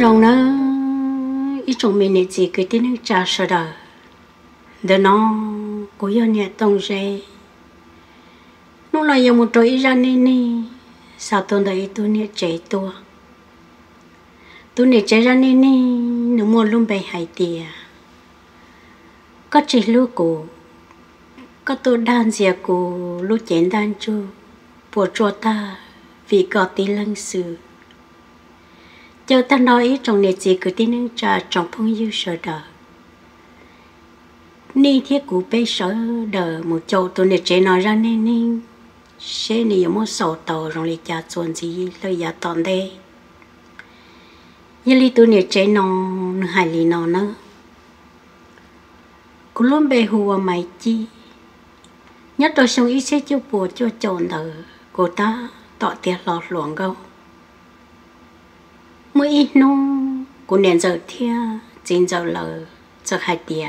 rồng nó ít trong mình này chỉ cái tiếng trà sợ đờ. Để nó cố yêu nhẹ tông rê nó là yêu một trôi ra nên nè sao tôi đợi tôi nhẹ trẻ tua? Tôi nhẹ trẻ ra nên nè nó mua luôn bề hải tiề có chỉ lúc cô có tôi đan dìa cô lúc chén đan chu bộ chua ta vì có tí lăng sự cho ta nói trong nền chỉ cứ tin trà trong phong yêu sợ đờ. Ni thiết cụ bê sợ đờ một chỗ tôi nền chế nói ra nên nên. Sẽ ni một sổ tàu trong lịch cha chuẩn gì lời giả toàn đây như li tôi nền chế nó hai li nó nữa cũng luôn bê hùa mày chi. Nhất tôi sống ít sẽ chịu bùa cho chọn đờ. Cô ta tỏ tiệt lọt luồng gâu mỗi ít nô cô nền giờ thia chính giờ lờ giờ hai tia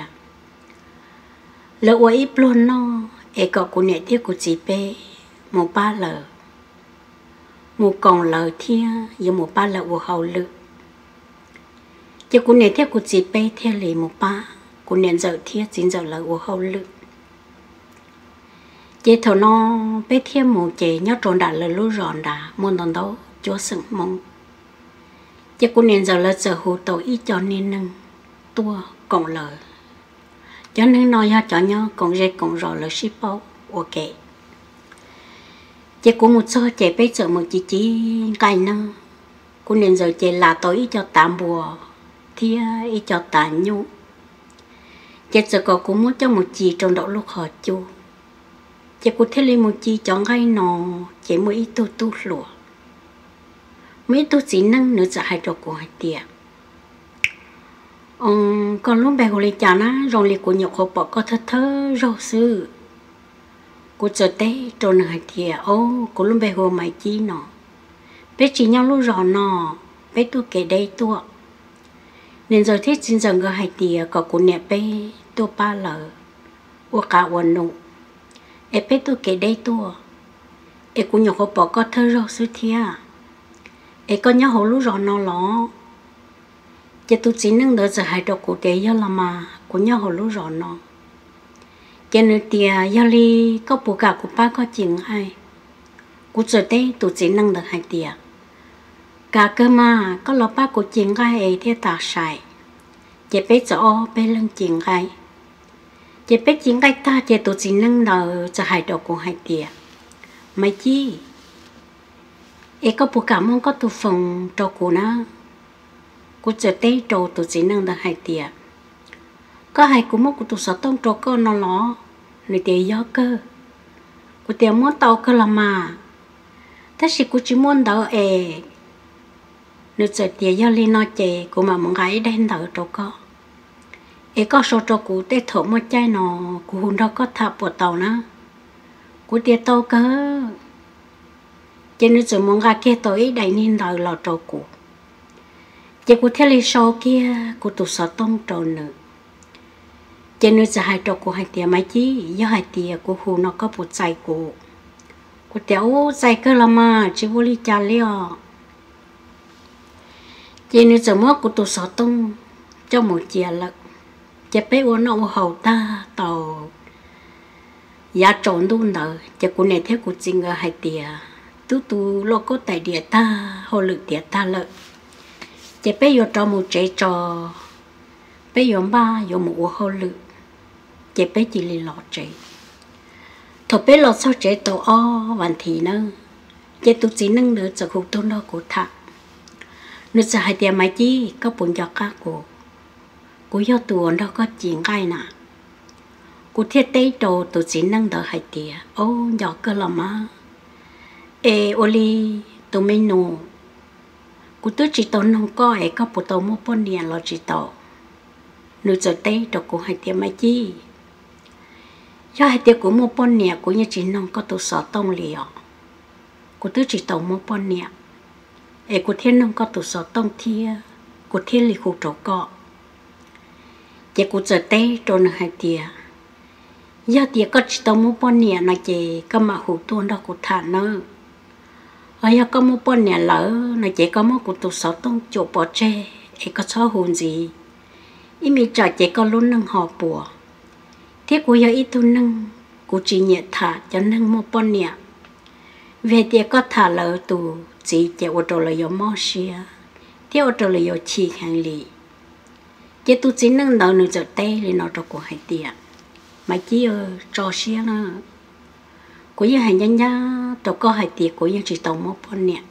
lỡ qua ít luôn nô e có cô nền thia của chị bé một ba lờ. Một còn lờ thia, giờ một ba lờ của hậu lự. Giờ cô nền thia của chị bé theo lì một ba, cô nền giờ thia chính giờ lờ của hậu lự. Chế thầu nó bé thêm một chế nhớ tròn đã lời lối ròn đã muốn đòn đâu chúa sừng mong chế cô nên giờ là giờ hồ tổ ít cho nên nâng tua cộng lời cho nên nói cho nhau còn dây cộng rõ là ship bao ok chế cũng một số trẻ bé giờ một chỉ chỉ cài nâng. Cô nên giờ trẻ là tối cho tạm bùa thì ý cho tạm nhu. Chế giờ có cũng muốn cho một chỉ trong đó lúc họ chu. Chỉ cũng thấy lên một chị chọn hay nọ chỉ mới ý tu tu lụa mấy tôi chỉ năng nữa sẽ hay trò của hai tiệt ông còn lúc bé hồ lê chả na rồi lê của nhậu hộp bỏ có thơ thơ, rau sư. Của chờ tê trò nở hai tiệt ô của lúc bé hồ mày chi nọ. Bé chỉ nhau lúc rò nọ, bé tôi kể đây tôi nên rồi thế xin rằng người hai tiệt có của nẹp bé tôi ba lờ. Ua cả quần nụ. Ép bé tôi kể đây tôi ép của nhậu hộp bỏ có thơ rau sư thiệt ấy ko nhớ ho lu ro nó lo che tu chỉ nâng đỡ giờ hai đầu của thể do là mà. Của nhớ hồ lú rõ nó cho nên tia do li có bù cả của ba có chuyện hay của giờ đây tu chỉ nâng được hai tia cả cơ mà, có lo ba của chuyện hay ấy, thế ta sai. Chỉ bé chỗ bé lưng chuyện hay chỉ biết chuyện cái ta chỉ tổ chức nâng đỡ giờ hai đầu của hai tiền mấy chi? Ấy có bố cảm ơn có tổ phòng cho cô nó cô chờ tê đồ tổ chỉ năng được hai tiệt có hai cũng mất của tổ sợ tông cho con nó ló người tiệt gió cơ cô tiệt muốn tàu cơ là mà thế thì cô chỉ muốn đỡ ê nếu chờ tiệt gió lên nó chè cô mà muốn gái đen đỡ cho cô, ấy có số cho cụ tê thổ một chai nọ cụ hùn đó có thạp bộ tàu na, cụ tiệt tàu cơ chỉ nên chỉ muốn ra kia tối đầy nên đòi lò trâu cụ chỉ cụ theo lý số kia cụ tụ sợ tông trâu nữa chỉ nên chỉ hai trâu cụ hai tia mấy chi do hai tia cụ hù nó có bột chạy cụ cụ tiểu chạy cơ là mà chỉ vô lý cha liò chỉ nên chỉ muốn cụ tụ sợ tông cho một chia lợn chỉ bé nó ông hậu ta, tàu. Giá trộn đun nở chỉ cô này theo cô chính ở hai tia tu tu lo có tại địa ta, hồ lực địa ta lợi chỉ bây giờ cho một chế trò bây giờ ba giờ một hồ lực chỉ bây chỉ lì lọ chế thọ bây lọ sau chế tàu o hoàn thì nữa chỉ tu chỉ nâng nữa cho khu tôn đó của thà nữa sẽ hai tiền máy chi có bốn giọt cá của. Cú yo tuần đó có chuyện gai nè cú thiết tế đồ tu chỉ nâng đỡ hai tiền ô nhỏ cơ là má ê oli li tụ mình nụ. Cú tôi chỉ tao nông có ấy, có bộ tàu mua lo chỉ to nu cho te to ku hai te mai chi. Ya hai te ku mo mua nia ku cú như chỉ nông to tụ tong tông liều ku tôi chỉ to mo bốn nia ê ku thiên nông có tụ sợ tông thia. Cú thiên lì khu trổ cọ. Chị cũng chờ tê trôn hai tia giờ tia có chỉ tao mua bón nhẹ nó chị có mà hủ tuôn đó ku thả nơ ấy à, có một bọn nhà lỡ nó chỉ có mua cuộc tụ sáu tông chỗ bỏ tre, thì có cho hồn gì? Ý mi trả chỉ có luôn nâng họ bùa. Thế của giờ ít tu nâng cụ chỉ nhẹ thả cho nâng một bọn nhà về tiệc có thả lỡ tù, chỉ chỉ ô tô là yếu mò xia, thế ô tô là yếu chi hàng lì chỉ tu chỉ nâng đầu nửa giờ tay lên nó cho cô hay tiệc mà chỉ ở cho xia nữa cô yên hành nhân nhá tôi có hai tiệc cô yên chỉ tàu một bọn nè.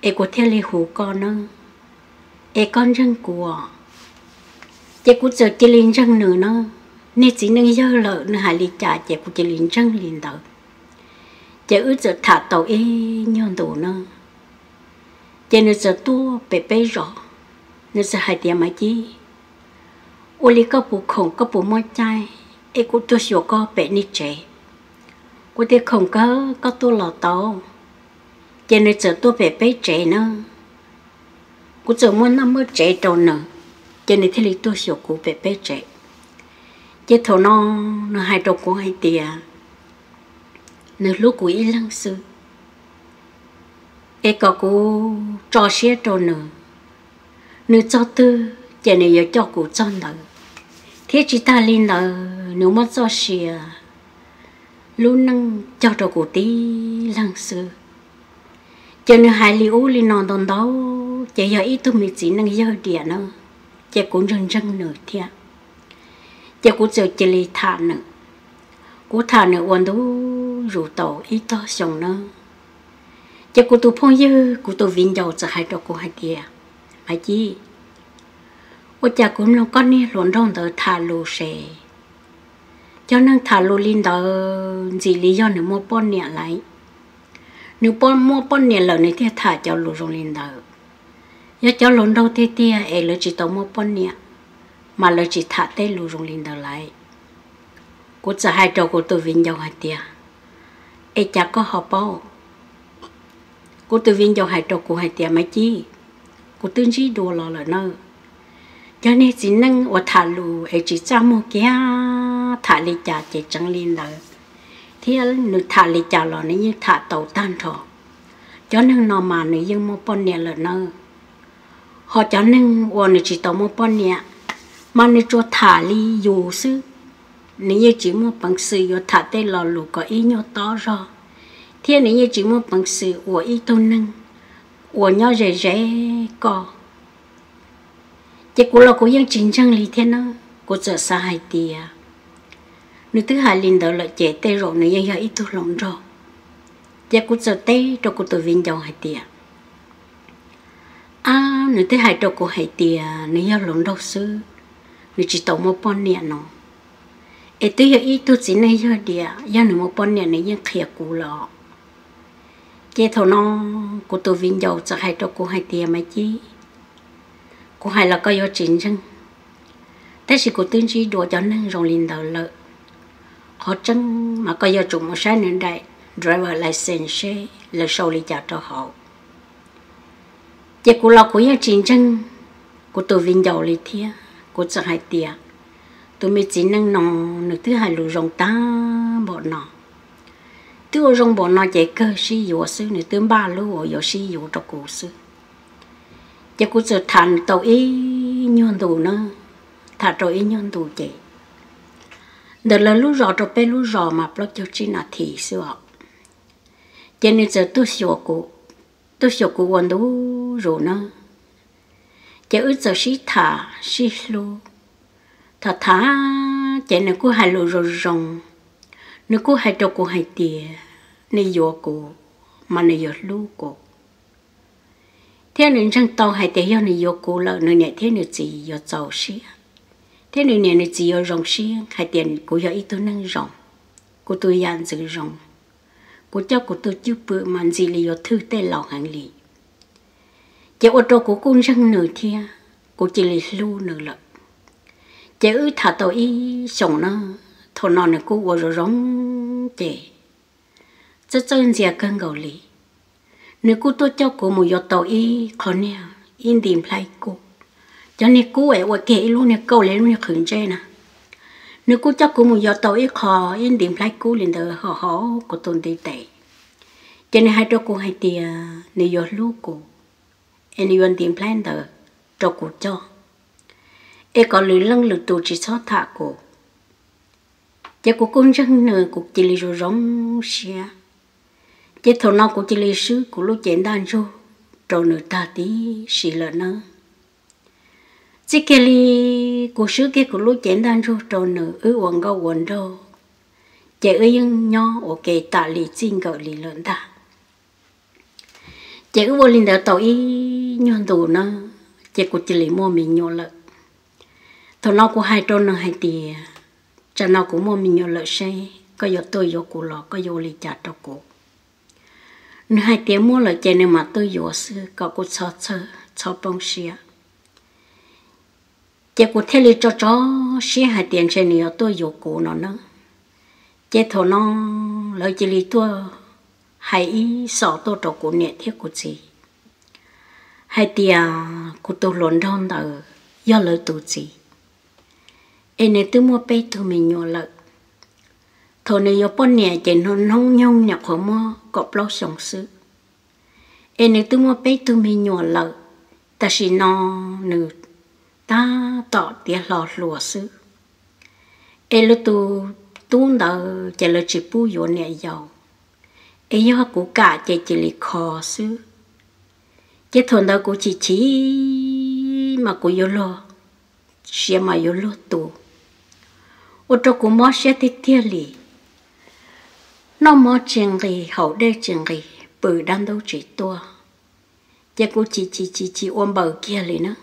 E cô theo lì hủ con nữa e con răng của. Chị cũng giờ chị lên răng nữa nữa nên chỉ nên giờ lợ nữa hai lý trả chị cũng chỉ lên răng lên đầu chị ước giờ thả tàu e nhon đồ nữa chị nữa giờ tua bể bể rõ. Nữa giờ hai tiệc mà chi. Ô lý có bù khổng, có bù môi chai. E cũng tôi sửa có bể nít trẻ cô tiền không có có tôi lò tàu chị nên giờ tôi bể bé trẻ nữa cô giờ muốn năm mươi trẻ đầu nữa cho nên thế lý tôi sửa cô bé bé trẻ chứ thầu nó nó hai đầu cô hai tia nó lúc cô ít lăng sư. Ê, có cô cho xe trâu nữa nó cho tư, cho nên giờ cho cô cho nữa thế chỉ ta lên là nếu mà cho xe lu năng cho trò cổ tí lăng sư. Cho nên hai liu li non đòn đó chỉ giờ ít tôi mới chỉ năng giờ điện nó chị cũng rừng rừng nửa thiệt chị cũng giờ chỉ li thả nữa cú thả nữa quan đó rủ tàu ít to xong nữa chị cũng tu phong dư, cũng tu vinh giàu cho hai trò cổ hai địa. Mà chi? Ô cha cũng lo con nè luôn rong tới thả lù xe cho nên thả lô linh đó gì lý do nữa mua bón nhẹ lại. Nếu bón mua bón nhẹ lợn này thì thả cho lô rong linh đó. Giờ cho lớn đâu thì tia ấy lợn chỉ tao mua bón nhẹ mà lợn chỉ thả tay lô rong linh đó lại. Cô chỉ hai trâu cô tự vinh nhau hai tia ấy chả có họ bao cô tự vinh nhau hai trâu cô hai tia mấy chi. Cô tương chí đùa lò lợn nữa cho nên chỉ nâng ở thả lù ấy chỉ cho mua kia thả lì chả chỉ chẳng linh đầu thì nữ thả lì chả lò này như thả tàu tan thọ. Cho nên nó mà nữ dương mua bón nè lợn, nơ. Họ cho nên quan chỉ tao một bọn nè, mà nữ cho thả lì dù sư nữ như chỉ một bằng sư yo thả tê lò lù có ý nhau to rồi thế nữ như chỉ một bằng sư của ý tôn nâng. Của nhau rẻ rẻ có chỉ của là của dân chính trang lý thế nó của trở xa hai tia à. nếu thứ hai linh đầu là trẻ tê rồi nếu giờ ít tu lòng rồi chỉ của trở tê rồi của tôi viên dòng hai tia à. à nếu thứ hai đầu của hai tia nếu nhau lộn đâu sư. Nếu chỉ tổ một bọn nè nó ê tôi giờ ít tôi chỉ này giờ đi à. Giờ nếu một bọn nhẹ này ยัง khía cũ lọ chỉ thầu nó của tôi viên dầu cho hai đầu của hai tia à mấy chi của hai là coi vô chính chân thế thì của tin chi đùa cho nên rồi linh đầu lợi. Họ chân mà coi vô chúng một sai nữa đây driver license là sau lý trả cho họ. Chỉ cô lo cô vô chính chân cô tôi vinh giàu lý thia, cô sợ hai tiền tôi mới chỉ năng nòng nước thứ hai lù rồng ta bỏ nọ. Tôi rồng bỏ nọ chạy cơ, si yếu sư nữa thứ ba lú ở yếu si yếu trong cổ sư chỉ cũng giờ thành tàu ý nhuận tù nữa thà rồi ý nhuận tù chị. Đợt là lú rò rồi bé lú rò mà block cho chị nào thì học cho nên giờ tôi sửa cụ, tôi sửa cụ quần đâu rồi nữa chỉ ước giờ sĩ thả sĩ lu thả thả chỉ nó cứ hai lù rồi rồng nó cứ hai đầu cô hai tiề nó vô cô mà nó vô lu cô thế nên trong tàu thế yêu này yêu cô lợ nơi này thế nó chỉ yêu giàu xí thế nên này nó chỉ yêu rong xí hay tiền cô yêu ít tôi nâng rong cô tôi dàn giữ rong cô cho cô tôi chưa bự mà gì là yêu thư tê lòng hàng lì chỉ ô tô của con răng nửa thia cô chỉ là lưu nửa lợ chỉ ư thả tàu y sống nó thổ nọ này cô ô rồi rong chị rất chân gì cân gầu lì nếu cô tôi cho cô một giọt tàu y khó nè in tìm lại cô. Cho nên cô ấy ô kể luôn nè, câu lấy luôn nè, khẩn chơi nè. Nếu cô cho cô một giọt tàu y khó in tìm lại cô liền đời họ họ của tôn tê tệ. Cho nên hai đứa cô hai tia nếu giọt lưu cô, anyone tìm lại tờ cho cô cho. Em có lưỡi lăng lưỡi tù chỉ xót thả cô. Chỉ cô con răng nửa cụ chỉ lì rồi rong xia chết thầu nó của chỉ lì sư, của lúc chén đàn rô rồi nửa ta tí xì lợn nó. Chỉ cái lì của sư cái của lúc chén đàn rô rồi nửa ư quần gâu quần đâu chỉ ư nhưng nhỏ kề tạ lì xin gạo lì lợn ta chỉ ư vô linh đạo tàu y nhon tù nó chỉ của chỉ lì mua mình nhon lợn. Thầu nó của hai trôn hai tìa cha nó của mua mình nhiều lợi xe, có giờ tôi vô cụ lọ có vô lì chả cho cụ nếu hai tiếng mua lợi chơi nên mà tôi dỗ sư, có cô cho cho cho bông xia chỉ cô thế li cho cho xia hai tiếng chơi nữa tôi dỗ cô nó nữa. Chỉ thằng nó, lời chỉ li tôi hai ý sợ tôi cho cô nhẹ thế cô gì hai tiếng cô tôi luận đón đời do lời tụ gì em này tôi mua bê tôi mình nhỏ lợ thôi này yo bốn nhẹ chỉ nó nông nhông nhập khổ mua có lâu sống sư em nữ tôi mua bé tôi mình nhỏ lợ. Ta chỉ nó nữ ta tỏ tiền lò lùa sư em lúc tu tu đờ chỉ là chỉ bu yo nhẹ giàu em yo cú cả chỉ chỉ lì khó sư chỉ thôn đó cú chỉ chỉ mà cú yo lo. Xia mà yo lo tu ô tô cú mất sẽ tiết tiết lì nó mất chuyện lì hậu đây chuyện lì bự đang đâu chỉ tua. Chỉ cô chỉ chỉ chỉ chỉ ôm bờ kia lì nữa.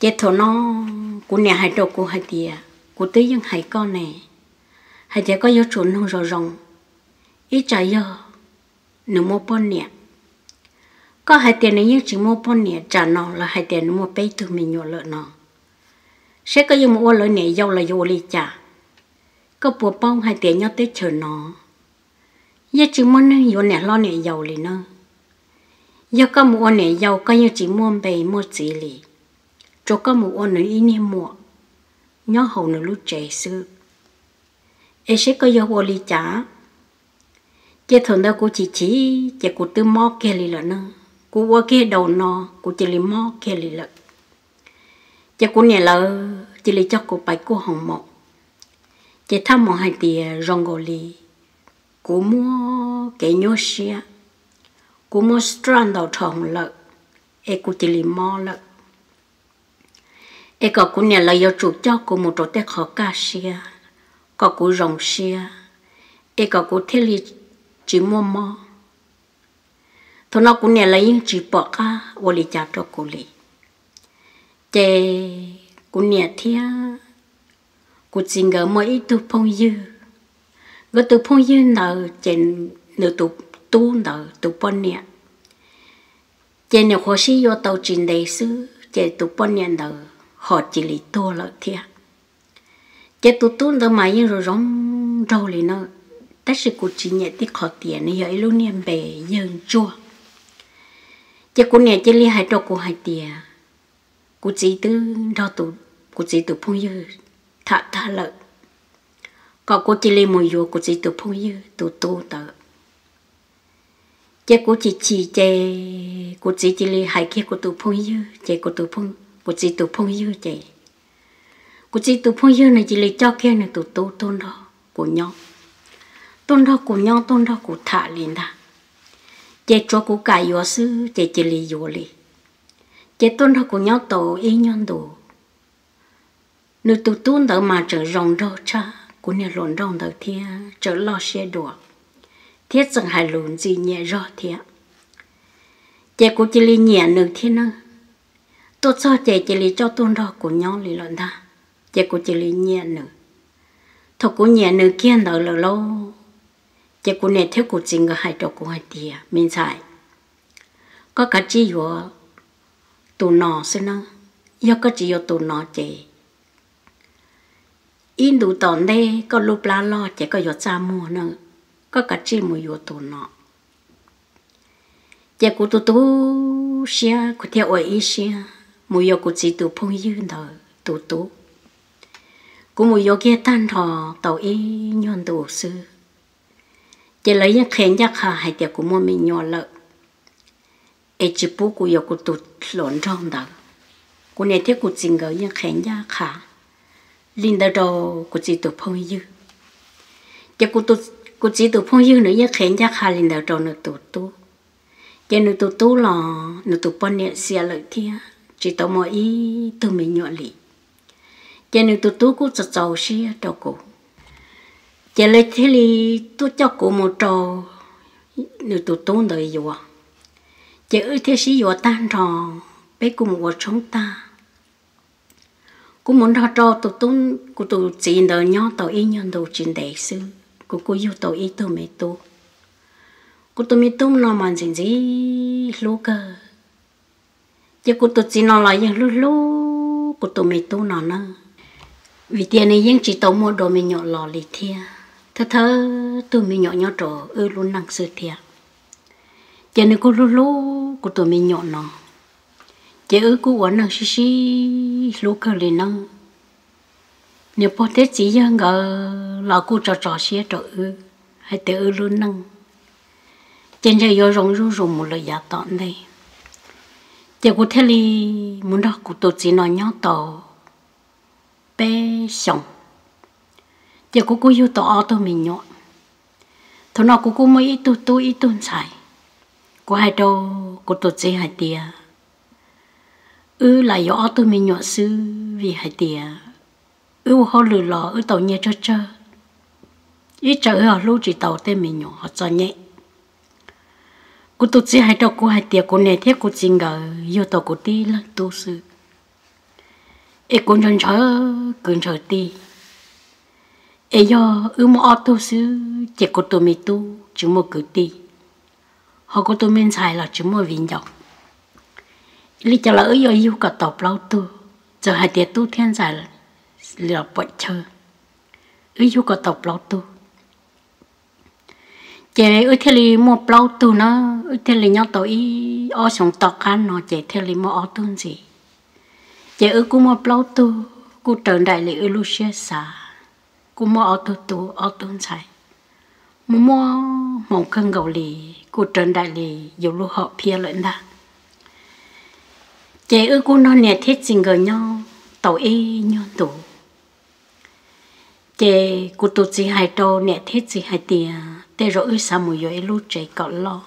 Chỉ thổ nó, cô nhà hai đầu cô hai tia cô tới những hai con này hai tia có yếu chuẩn không rồi rong ít trái giờ nếu mua bón nè. Có hai tiền này chỉ mua bón nè, trả nó là hai tiền mua bé từ mình nhỏ lợn nó sẽ có dùng mua lợn này giàu là vô lì trả. Có bùa bông hai tiền nhau tới chờ nó giờ chỉ muốn nên nè lo nè giàu lì nữa giờ có một nè giàu, có như chỉ muốn bề mua chỉ lì. Chỗ có một nè ý nè mua nhớ hậu nè lúc trẻ sư ấy sẽ có vô vô lì chả. Chỉ thường đâu cô chỉ chỉ chỉ cô tư mò kia lì là nữa cô qua kia đầu nò, cô chỉ lì mò kia lì là chỉ cô nè là chỉ lì cho cô bài cô hồng mộ. Chỉ tham mong hai tiền rong gò lì cô mua cái nhô xia cô mua strand đầu thòng lợ. E cô chỉ lì mò lợ. E có cô nhà là yêu chủ cho cô một chỗ tết khó ca xia có cô rồng xia e có cô thế lì chỉ mua mò. Thôi nó cũng nhà là yên chỉ bỏ ca vô lì cha cho cô lì. Chè cũng nhà thia. Cũng chỉ ngờ mỗi tu phong dư gỡ tu phong yên nợ chè nợ tu tu nợ tu phong nè. Chè nợ khó sĩ vô tàu trình đề sư chè tu phong nè nợ họ chỉ lý tu lợi thia. Chè tu tu nợ mà yên rồi rong râu lì nợ tất sự cụ chỉ nhẹ tí khó tiền này vậy luôn niệm bề dần chua chè cụ nè chè li hai trâu cụ hai tiền cụ chỉ tư đó tụ, cụ chỉ từ phong yên, thả thả lợi có cô chỉ lấy một yêu cô chỉ từ phong như tụ tụ tờ chế cô chỉ chỉ chế cô chỉ chỉ lấy hai kia cô tụ phong như chế cô tụ phong cô chỉ tụ phong như chế cô chị tụ phong như này chỉ lấy cho kia này tụ tụ tôn đó, của nhau tôn đó của nhau tôn đó của thả liền đó. Chế cho cô cả yêu sư chế chỉ lấy vô liền chế tôn đó cũng nhau tổ ý nhân đồ. Nữ tu tôn đỡ mà trở rộng đó cha cũng nhà lộn rong đầu thia trở lo xe đùa thiết chẳng hài lộn gì nhẹ rõ thia chè của chỉ li nhẹ nửa thiên nữa tôi cho chè chỉ li cho tôn đó của nhau li lộn ta chè của chỉ li nhẹ nửa thật của nhẹ nửa kia đỡ lâu lâu chè của nhẹ theo của chỉ người hai trò của hai tia mình sai. Có cả chi yếu tụ nọ xin nữa do có chỉ có tụ nọ chị in đủ tòn đây có lúc lá lo chỉ có có cha mua nữa có cả chi mua có tổ nọ chỉ cụ tụ tụ xia cụ theo ở ý xia mua có cụ chỉ tụ phong dư nợ tụ tụ cụ mua có kia tan thọ tàu ý nhon tụ sư chỉ lấy những khen giác hà hay tiệc cụ mua mình nhỏ lợi Ấy e chỉ bố cụ yêu cụ tụt lộn trong đó cô này thiết cô chính gỡ những khen giá khá linh đạo đồ của chị tụ phong yêu giờ cô tụ cô chị tụ phong yêu nữa những khen giá khá linh đạo đồ nữa tụ tu giờ nữa tụ tu là nữa tụ bao nhiêu xe lợi thia chỉ tụ mọi ý từ mình nhọ lì giờ nữa tụ tu cô cho giàu xe đâu cô giờ lấy thế li tu cho cô một trò, nữa tụ tu đời rồi giờ ở thế sĩ rồi tan trò, bé cùng một chúng ta cũng muốn ra cho tụi tôi của tụi chị đỡ nhau tụi ý nhân đồ chuyện để sư. Của cô yêu tụi ý tụi mẹ tôi của tụi mẹ tôi nó mà gì gì lú cơ. Chứ của tụi chị nó lại những lúc lúc của tụi mẹ tôi nó nữa vì tiền này những chỉ tôi mua đồ mình nhỏ lò lì thia. Thơ thơ tụi mình nhỏ nhỏ trò ư luôn năng sự thia. Cho nên cô lúc lúc của tụi mình nhỏ nó chị ư cô vẫn năng xí xí lúc cơ lên năng nếu bỏ thế chỉ rằng ngờ là cô trò trò xí trò ư, hay tự ư luôn năng trên trời yo rong rong rong một lời giả tọn đây chỉ có thế li muốn đó của tôi chỉ nói nhau tổ bé sống chỉ có cô yêu tàu tôi mình nhọn thôi nào cô cô mới ít tu tu ít tu xài. Cô hai đâu cô tôi chỉ hai tia ư là do tôi mình nhỏ sư vì hai tiền ư họ lừa lò, ư tàu nhẹ cho cho ít chờ họ lúc chỉ tàu tên mình nhỏ họ cho nhẹ. Cô tôi chỉ hai đầu cô hai tiền cô này thế cô chính ngờ yêu tàu cô tí là tu sư ê, cô nhân chờ cơn chờ tí ê, do, ư mà tu sư chỉ cô tôi mình tu chỉ một cứ tí họ có tôi mình xài là chỉ một viên dọc lý cho là ở yêu yêu cả tộc lâu tu giờ hai tiệt tu thiên giải là là chờ chơi yêu cả tộc lâu tu chế ư thế li mua lâu tu nó ư thế li nhau tổ ý ở sống tộc khăn nó chế thế li mua ở tu gì chế ư cũng mua lâu tu cũng trở đại lý ở lu xe xa cũng mua ở tu tu ở tu sai, mua mong khăn gầu lì, cũng trở đại lý dù lu họ pia lẫn đó chế ư cô non nè thiết trình gờ nhau tàu y nhau tủ. Chế cô tụ chỉ hai trâu nè thiết chỉ hai tiền tê rồi ư sao mùi rồi lu chế cọ lo.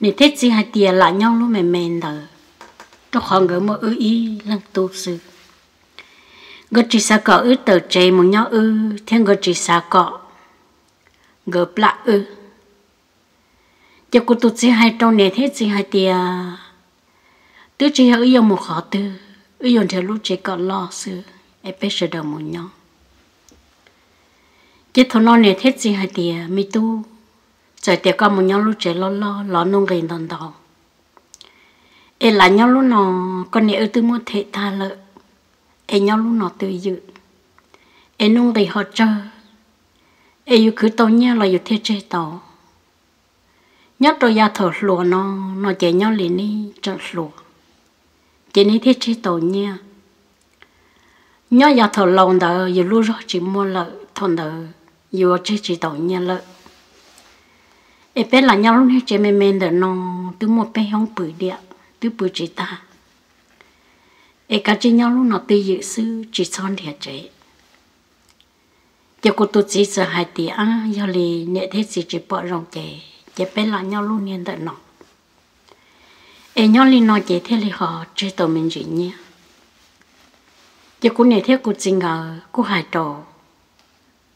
Nè thiết chỉ hai tiền là nhau lu mềm mềm đờ cho khoảng gỡ mơ ư y lăng tu sư. Gỡ chỉ sa cọ ư tờ chế một nhau ư thiên gỡ chỉ sa cọ gỡ plạ ư. Chế cô tụ chỉ hai trâu nè thiết chỉ hai tiền tôi chỉ ở yêu một khó tư ưu yêu theo lúc chỉ có lo sự em biết sự đầu một nhau chết thằng nó này thiết gì hay tiề mi tu trời tiề con một nhau lúc chỉ lo lo lo nung gần đòn đòn em là nhau lúc nào con này ưu tư mua thể tha lợ em nhau lúc nào tự dự. Em nung gần họ chơi em yêu cứ tàu nhau là yêu thiết chế tàu nhất rồi ra thở lùa nó nó chạy nhau liền đi chợ lùa chỉ ní thiết chế tổ nha. Nhớ giờ thầu lòng đó giờ lúc đó chỉ mua lợi thằng đó giờ chế chỉ tổ nha lợi. Em biết là nhau lúc này chế mềm mềm đó nó từ một bé không bự địa từ bự chỉ ta. Em cả chế nhau lúc nó từ dự sư chỉ son địa chế giờ cô tôi chỉ sợ hai tỷ à giờ lì, nhẹ thế chỉ chỉ bỏ rồng chế chế bé là nhau lúc này đó nó em nhớ linh nói chế thế li họ chế tổ mình gì nhé. Giờ cũng này thế cô chính ngờ, cô hài trò.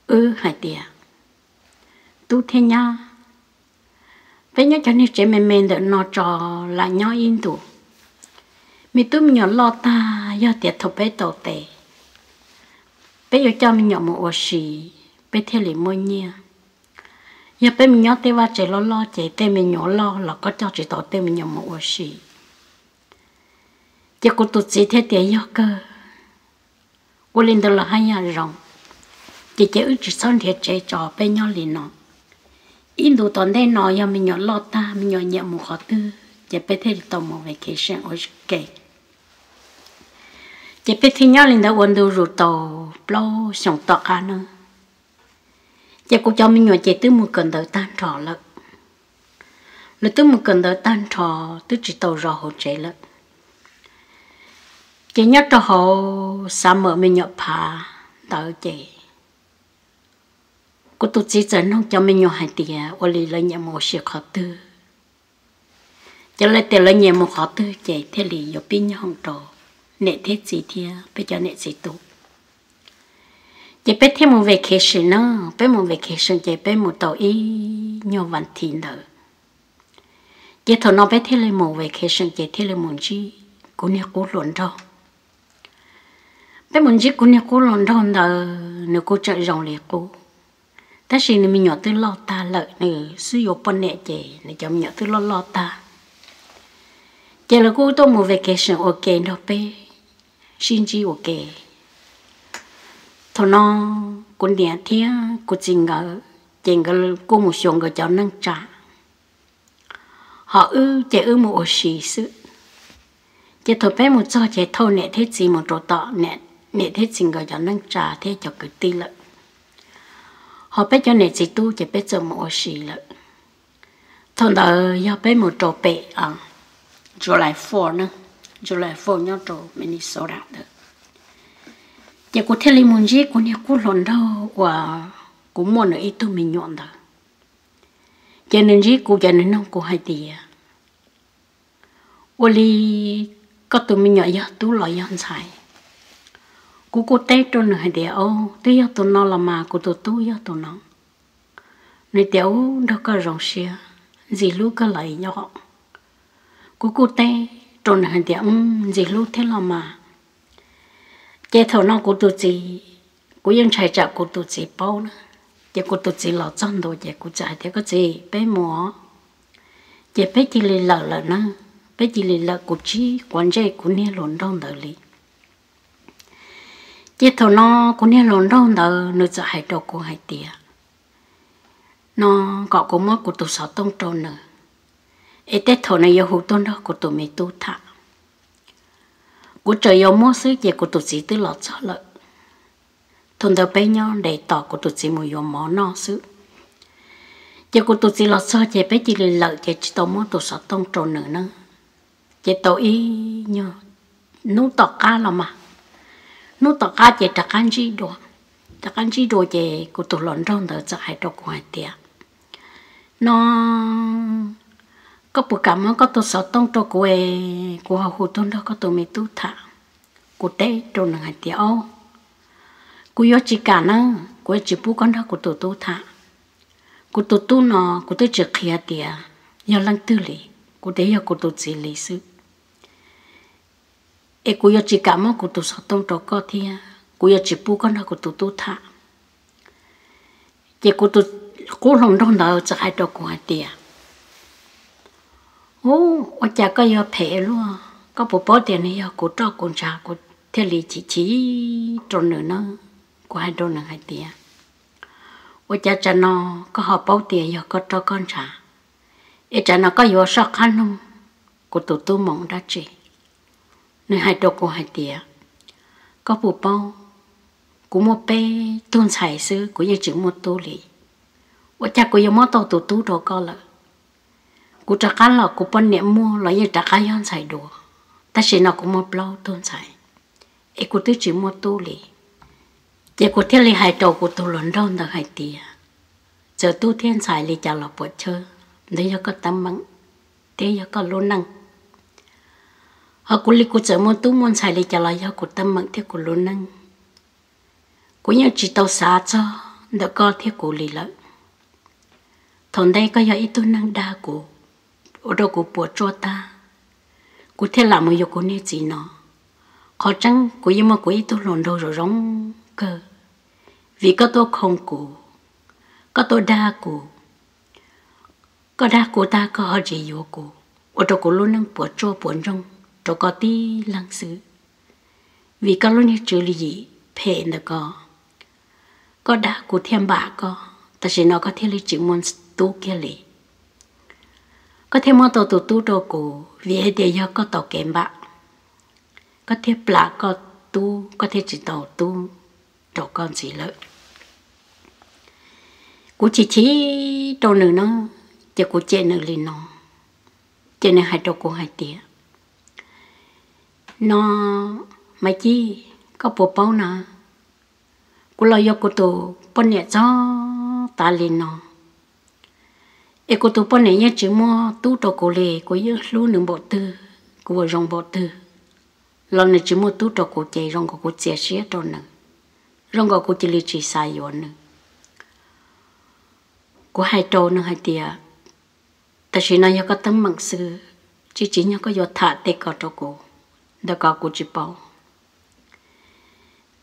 Ừ, Ư hài tiệt tu thế nhá. Vậy nhớ cho nên chế mềm mềm được nó trò là nhớ in tụ mi tu nhỏ lo ta, do tiệt thục bé tổ tệ. Bé giờ cho mình nhỏ một ô xì, bé thế li mua nhia giờ bé mình nhớ tê va chạy lo lo chạy tê mình nhỏ lo, là có cho chị tổ tê mình nhỏ một ô xì. Giờ cô tụt chị thế tiền yo cơ. Cô lên đó là hai nhà rồng chị chị ước chị son thiệt chạy trò bé nhỏ liền nó in đồ toàn đây nó giờ mình nhỏ lo ta, mình nhỏ nhẹ một khó tư. Chị bé thế tổ một vacation ở kề chị bé thế nhỏ lên đó quên đồ rồi tàu lo sống tọt cả nữa giờ cô cho mình nhỏ chị tới một cần đợi tan trò lợ lợ tới một cần đợi tan trò, tư chỉ tàu rò hồ chế lợ chị nhớ cho họ xa mở mình nhập phá, đỡ chị. Cô tôi chỉ dẫn không cho mình nhập hai tiền ô lì lấy nhà một sự khó tư. Cho lấy tiền lấy nhà một khó tư, chị thế lì có pin nhau không trò. Nệ thế gì thia, bây giờ nệ gì tụ chị bé thêm một vacation nữa bé một vacation, chị bé một tàu ý nhiều vấn thì nữa chị thầu nó bé thêm lên một vacation, chị thêm lên một chi cũng như cố luận đâu bé một chi cũng như cố luận đâu nữa nếu cô chạy rong liền cô ta xin mình nhỏ tư lo ta lợi nữa sử dụng bên nè chị để cho nhỏ tư lo lo ta. Chị là cô tôi một vacation, ok đâu bé xin chi, ok thôi nó cũng điện thế cũng chỉ ngờ chỉ ngờ cô một số người cháu nâng trả. Họ ư chỉ ư một sĩ sự chỉ thôi bé một cho chỉ thôi nè thế gì một chỗ tọ nè nè thế gì người cháu nâng trả, thế cho cứ ti lợi. Họ bé cho nè chỉ tu chỉ bé cho một sĩ lợi. Thôi đó giờ bé một chỗ bé à July 4 nữa. July 4 nhau chỗ Minnesota được giờ cô thấy limon gì cô nhà cô lon đâu và cô muốn ở ít tôi mình nhọn đó cho nên gì cô cho nên không cô hay đi à li có tụi mình nhỏ giờ, tú lại anh xài. Cô cô tết cho nó hay đi ô tôi giờ tụi nó là mà cô tụi tôi giờ tụi nó. Nơi tiểu đâu có rong xia gì lúc có lại nhỏ. Cô cô tết cho nó hay đi ông gì lúc thế là mà chế thầu nó của tụi chị của dân chạy chợ của tụi chị bao nữa. Chế của tụi chị lọ chân đồ chế của chạy thế có gì bé mỏ chế bé chỉ lì lợ lợ nữa. Bé chỉ lì lợ của chi quan chế của nia lộn đông đờ lì. Chế thầu nó của nia lộn đông đờ nữa cho hai đồ của hai tia nó có của mất của tụi sáu tông trâu nữa. Ê tết thầu này yêu hụt tôn đó, của tụi mày tu thả của trời yêu mua sứ về của tụt sĩ từ lọt cho lợi. Thôn đầu bé nhau để tỏ của tụt sĩ mùi yêu mỏ no sứ giờ của tụt sĩ lọt cho về bé chỉ lợi về chỉ tao mua tụt sợ tông trộn nữa nữa về tao ý nhờ nú tỏ ca là mà. Nú tỏ ca về đặc ăn gì đồ đặc ăn gì đồ về của tụt lọt trong đỡ cho hai đồ của hai tiệt nó có bữa cảm có tôi sợ tông cho cô của họ học hồ tôn đó, có tôi mới tu thả. Cô té trong ngày tiêu cô yếu chỉ cả nó cô ấy chỉ bố con đó, của tôi tu thả. Cô tôi tu nó cô tôi chỉ kia tiệt giờ lăng tư lì cô đấy giờ cô tôi chỉ lý sự e cô yếu chỉ cảm cô tôi sợ tông cho có thì cô yếu chỉ bố con đó, của tôi tu thả. Chỉ cô tôi, cố lòng đông đó chỉ hai đồ của hai tiệt ô ở cha có giờ phê luôn. Có bộ bó tiền này giờ cô cho con cha cô thế lý chỉ chỉ trộn nữa nó của hai đôi nữa hai tiền ở cha cha nó có họ bố tiền giờ, có cho con cha ở cha nó có giờ sợ khăn không? Cô tụt tu mong đã chỉ nơi hai đôi của hai tiền có bộ bao cũng một bé tuôn xài sư cũng như chữ một tu lì ở cha cũng như một tàu tụt tu đồ có lợi cú trả cá là cú bận niệm mua là như trả cá yon xài đồ ta chỉ nó cũng một lâu tôn xài ấy cú tư chỉ mua tu lì giờ cú thiên lý hai đầu cú tu lớn đâu được hai tia. Giờ tu thiên xài lì chả là bớt chơi để cho có tâm mắng để cho có luôn năng họ cú lì cú giờ mua tu muốn xài lì chả là do cú tâm mắng thế cú luôn năng cú nhớ chỉ tàu xa cho được có thế cú lì lợi thằng đây có giờ ít tu năng đa cú ở đâu cũng bùa cho ta cụ thế làm một yêu cụ như gì nó khó chăng cũng yêu mà cụ ít tôi lồn đâu rồi rong cơ vì có tôi không cụ có tôi đa cụ có đa cụ ta có họ gì yêu cụ ở đâu cũng luôn năng bùa cho bùa rong cho có tí lăng xứ vì có luôn như chữ lý gì phê nữa có có đa cụ thêm bà có ta chỉ nó có thể lý chữ môn tu kia lý có thể mua tổ tụ tu đồ cổ, vì hệ địa do có tổ kém bạc. Có thể bạ có tu, có thể chỉ tổ tu, tổ con gì lợi. Cú chỉ chỉ đồ nữ nó chỉ cú chế nữ liền nó. Chế nữ hai đồ cổ hai tía. Nó mày chi có bộ bao nà cô lo yo cô tổ bọn nhẹ cho ta liền nó e cô tu bọn này nhẹ chỉ mua tu đồ cô lệ cô yêu lu nương bộ tư cô rong bộ tư. Lần này chỉ mua tu đồ cô chạy rong cô chạy xé cho nữa rong cô chỉ lì chỉ sai yo nữa cô hai to nữa hai tia ta chỉ nói có tấm mạng sư chỉ chỉ nhau có yo thả tê cả cho cô đã có cô chỉ bảo.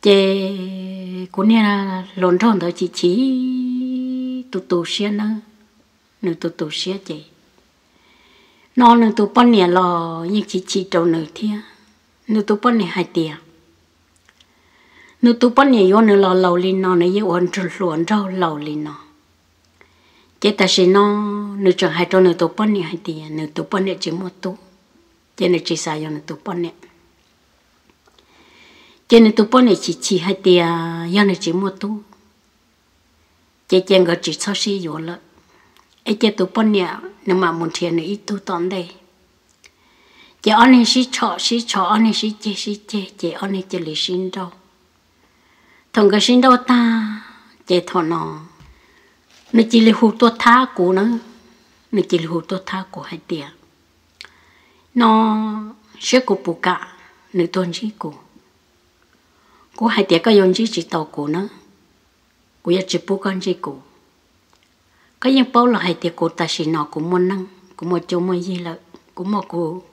Chế cô nè lồn thon tròn đó chỉ chỉ tu tu xia nữa nữ tụ tụ xia chị. Nó nữ tụ bao nè lò, nhưng chỉ chỉ trâu nữ thia nữ tụ bao nè hai tiền nữ tụ bao nè yo nữ lo lâu lên nó nữ yêu ổn tròn luồn rau lầu lên nó. Chế ta sẽ nó nữ chẳng hai trâu nữ tụ bao nè hai tiền nữ tụ bao nè chỉ một tụ chế nữ chỉ sai yo nữ tụ bao nè. Cho nên tụ bọn này chỉ chỉ hai tiền do này chỉ một tụ chế chế cái chỉ sau xí rồi lợi ai chơi tụ bọn nhà nhưng mà muốn tiền này ít tu tòn đây. Chị anh này xí chọ xí chọ anh này xí chế xí chế chị anh này chơi lì xin đâu thằng cái xin đâu ta chị thọ nó. Nó chỉ là hụt tua tha của nó nó chỉ là hụt tua tha của hai tiền nó sẽ của bù cả, nữ tôn chỉ của. Cô hai tiệt có yon chỉ chỉ tàu cô nữa cô giờ chỉ bù con chỉ cô cái những bao là hay tiệc cô ta chỉ nó cũng muốn năng cũng muốn cho muốn gì là cũng một cô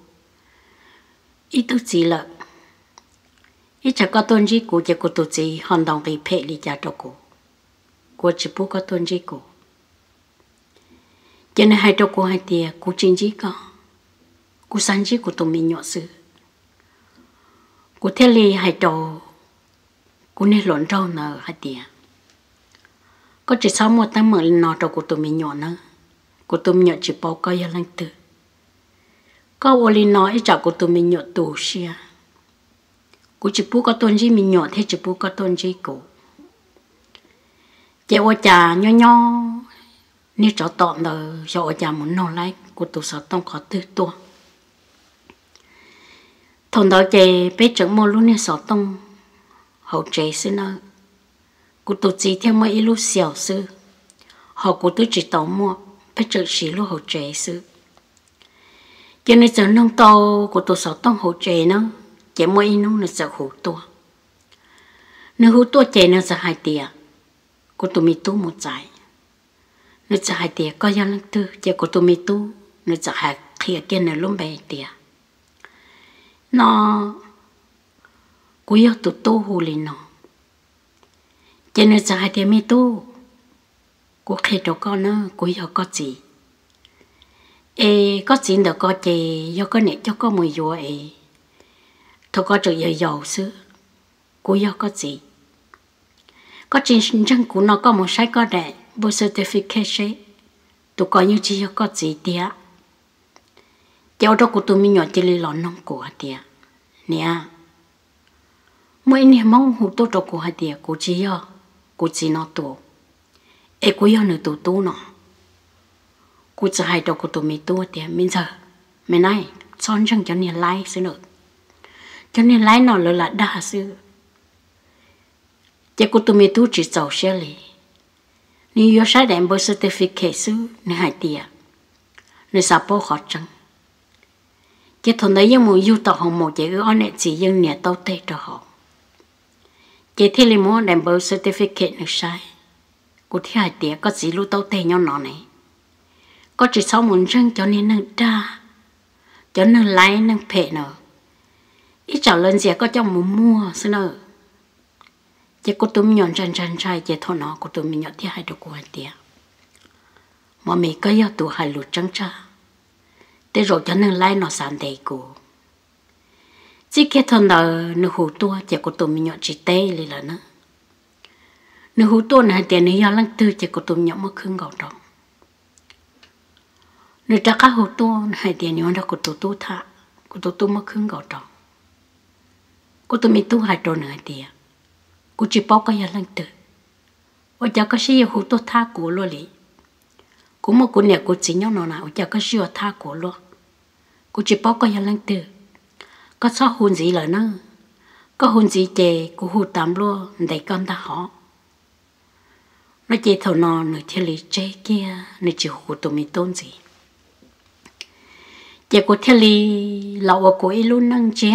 ít tu gì là ít chắc có tôn chỉ cô chỉ có tu gì hành động cái phê lý cha cho cô cô chỉ bố có tôn chỉ cô cho nên hai cho cô hai tiệc cô chính chỉ có. Cô sáng chỉ cô tu mình nhỏ sự cô thế li hai cho cú nên lộn rau nở hai tiệc có chỉ sau một tháng mở nó cho của tụi mình nhỏ nữa. Của tụi mình nhỏ chỉ bao coi là lăng từ có ô li nói cho của tụi mình nhỏ tù xia cô chỉ bu có tôn gì mình nhỏ thế chỉ bu có tôn gì cụ chị ô trà nhỏ nhỏ nếu cho tọn rồi cho ô trà muốn nó lại của tụi sợ tông có tư tua. Thằng đó chị bé chẳng mua luôn nên sợ tông, hậu chế xin ơi cụ tổ chỉ theo mấy lúc xẻo sư họ cụ tôi chỉ tàu mua phải trợ chỉ lúc hậu chế sư cho nên giờ nông tàu của tổ sáu tông hậu chế nó chỉ mỗi nông là giờ hậu tua. Nếu hậu tua chế nó giờ hai tiệt của tổ mi tu một giải. Nó giờ hai tiệt có giá lăng tư chỉ của tổ mi tu nó giờ hai kia kia nó luôn bè tiệt nó cú yêu tổ tu hù lì nó cho nên giờ hai tiếng mi tu, của khi cho con nó, của yêu có gì ê, có gì được có gì do có nè cho có mùi dùa ê thôi có chỗ yêu giàu xứ, của yêu có gì có chuyện chân của nó có một sai có đẹp bộ certificate tụ có như chỉ có gì tía. Cháu đó của tụi mình nhỏ chỉ lì lon nông của tía. Nè à. mỗi niệm mong hụt tôi cho cô hai tiệt cô chỉ yo cô chỉ nói tu ai cũng yo nữa tu tu nó cô chỉ hay cho cô tu mi tu thì mình giờ mình này son chẳng cho nên lại xí nữa cho nên lại nó là đã sư chỉ cô tu mi tu chỉ giàu xe lì nếu yo sai đem bơ certificate sư nếu hại tiệt nếu sao bố khó chăng cái thằng đấy nhưng mà yêu tao hồng một cái anh này chỉ dân nhà tao tê cho họ cái thi là mua đem bơ certificate được sai. Cô thi hai tiệt có gì lưu tao tê nhau nó này. Có chỉ sau muốn răng cho nên nâng đa, cho nên lấy nâng phe nữa ít chào lên gì có trong muốn mua xin nữa chỉ cô tụi nhọn chân chân trai chỉ thôi nó cô tụi mình nhọn thi hai được cô hai tiệt mà mình có yêu tụ hai lụt trắng cha thế rồi cho nên lấy nó sản đầy cô chỉ cái thằng đó nó hú tua, chỉ có tụi mình nhọ chỉ tê lì là nó nó hú tua này tiền nó giao lăng tư, chỉ có tụi mình nhọ mất khưng gạo đó nó chắc cả hú tua này tiền nó đó có tụi tu thà có tụi tu mất khưng gạo đó có tụi mình tu hai trâu nữa tiền à, có chỉ bao cái giao lăng tư. Ở chắc cái gì hú tua thà của lo lì. Cũng một cái này có chỉ nhau nó nào ở chắc cái gì thà của lo có chỉ bao cái giao lăng tư có sót hôn gì là nó có hôn gì chè của hù tạm luôn để con ta họ? Nó chè thầu nò nửa thiên lý chè kia, nửa chiều hù tụi mình tôn gì? Chè của thiên lý lão ở của luôn năng chè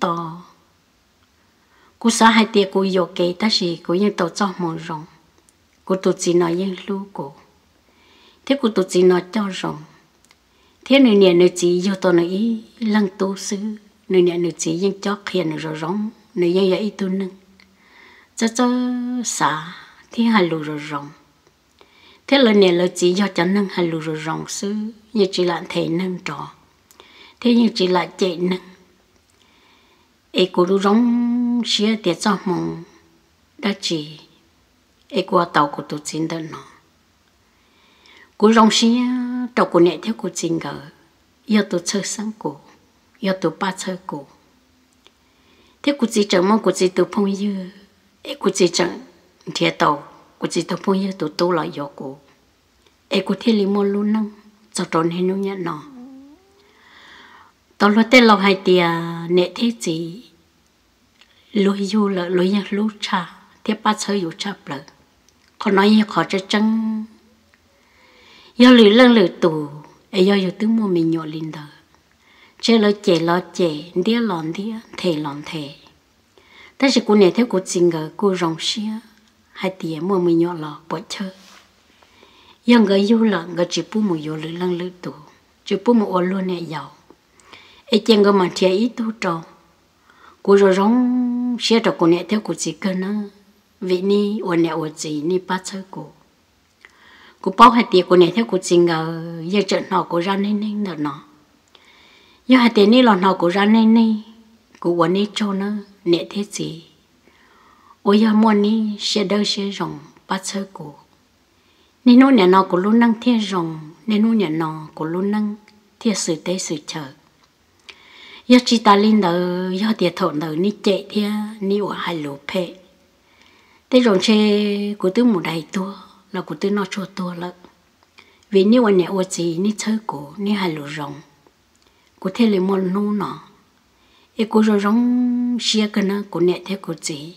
to cú xã hai tiệc cú yo kê ta gì cú những tàu cho mồ rong cú tụt chỉ nói những lu cú thế cú tụt chỉ nói cho rong thế người nè người chỉ yo tao nói lăng tu sư nên nhà người chỉ dân cho khiên rồi rong nên nhà vậy tu nâng. Cho cho xã thế hai lù rồi rong. Thế lần nè là chỉ do cho nâng hai lù rồi rong sư như chỉ là thể nâng trò. Thế nhưng chỉ là chạy nâng. Ê cô lu rong xia tiệt cho mong đã chỉ ê qua tàu của tụi chính đó nó. Cô rong xia tàu của nè theo của chính gờ yêu tụi chơi sáng cổ yêu tụi ba chơi cổ thế cụ chỉ chẳng mong cụ chỉ tụi phong yêu ấy cụ chỉ chẳng thiệt tàu cụ chỉ tụi phong yêu tụi tu lại yêu cổ ấy cụ thiên lý môn luôn năng cho tròn hết nông nhận nó tao lo tên lo hai tia nè thế gì lối yêu là lối nhạc lú cha thế ba chơi yêu cha bờ còn nói như khó cho chăng yêu lười lăng lười tù ấy yêu yêu tướng mua mình nhỏ linh đời chơi lo chè lo chè đĩa lòn đĩa thề lòn thề ta chỉ cô này theo cô chính ngờ cô rong xia, hai tia mua mình nhỏ lọ bỏ chơi yang ngờ yêu lợ ngờ chỉ bu mù yêu lử lăng lử tù chỉ bu mù ô luôn nè giàu ai chèn ngờ mà thiệt ít tu trâu cô rồi rong, xia cho cô nè theo cô chỉ cơ nữa vì ni ổn nè ổn chỉ ni ba chơi cô cô bao hai tiền cô nè theo cô chính ngờ giờ trận nọ cô ra nên nên nọ nhớ giờ hai tiền ni lon họ của ra nên nên của ổn ni cho nó nè thế gì? Ôi giờ muốn ni, sẽ đâu sẽ rồng bắt chơi cô nên nó nhà nó của luôn năng thiên rồng nên nó nhà nó của luôn năng thiên sự tế sự chờ giờ chỉ ta lên đó giờ tiệt thọ đó ni chạy thia, ni ở hai lỗ phe thế rồi chơi của tôi một đại tua, là của tôi nó cho tua là vì ni ở nhà ở gì, ni chơi của, ni hai lỗ rồng cô thế là một nô nọ. E cô rồi rong xia cái nó cô nhẹ thế cô chỉ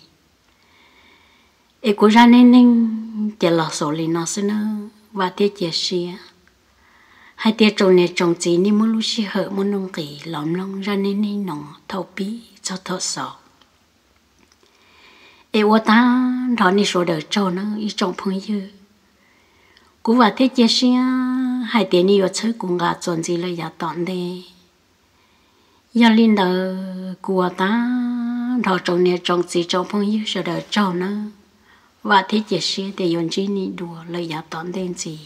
e cô ra nên nên chỉ lọ số li nó xin nó và thế chỉ xia. Hai tia trồng này trồng chỉ ni muốn lúc xí hở muốn nông kỳ lòng lòng ra nên nên nọ, thâu bí cho thọ sọ. Ê, ô ta đó ni số đời trâu nó y trồng phong dư. Cú và thế chia sẻ hai tiền ni ở chơi cùng gà chuẩn gì là giả tọn đây giờ linh đờ của ta đó trồng nè, trồng gì trồng phong yêu, sợ đờ trâu nó và thế chỉ sẻ để dùng chi ni đùa là giả toàn tên gì?